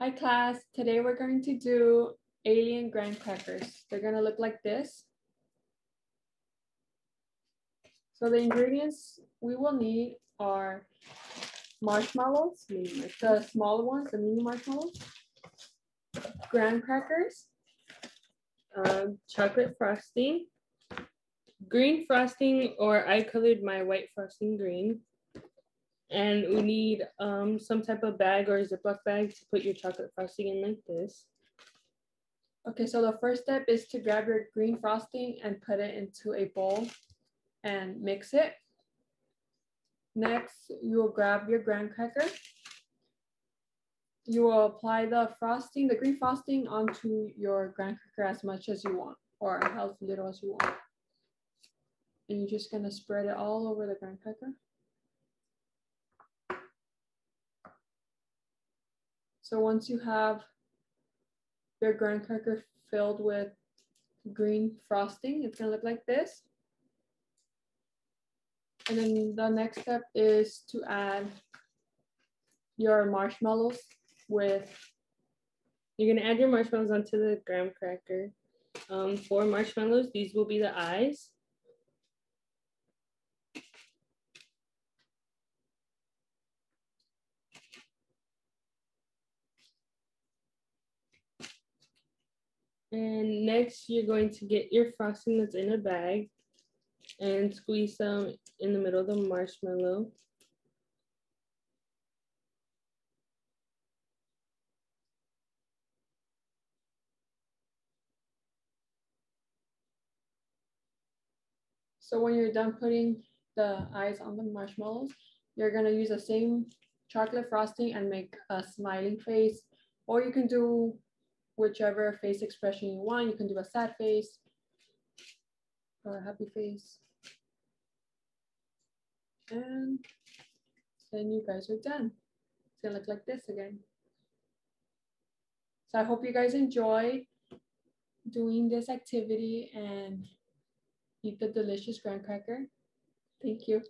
Hi class, today we're going to do alien graham crackers. They're gonna look like this. So the ingredients we will need are marshmallows, the smaller ones, the mini marshmallows, graham crackers, um, chocolate frosting, green frosting, or I colored my white frosting green. And we need um, some type of bag or Ziploc bag to put your chocolate frosting in like this. Okay, so the first step is to grab your green frosting and put it into a bowl and mix it. Next, you will grab your graham cracker. You will apply the frosting, the green frosting onto your graham cracker as much as you want or as little as you want. And you're just gonna spread it all over the graham cracker. So once you have your graham cracker filled with green frosting, it's gonna look like this. And then the next step is to add your marshmallows with. You're gonna add your marshmallows onto the graham cracker. Um, four marshmallows, these will be the eyes. And next, you're going to get your frosting that's in a bag and squeeze some in the middle of the marshmallow. So when you're done putting the eyes on the marshmallows, you're gonna use the same chocolate frosting and make a smiling face, or you can do whichever face expression you want. You can do a sad face or a happy face. And then you guys are done. It's gonna look like this again. So I hope you guys enjoy doing this activity and eat the delicious graham cracker. Thank you.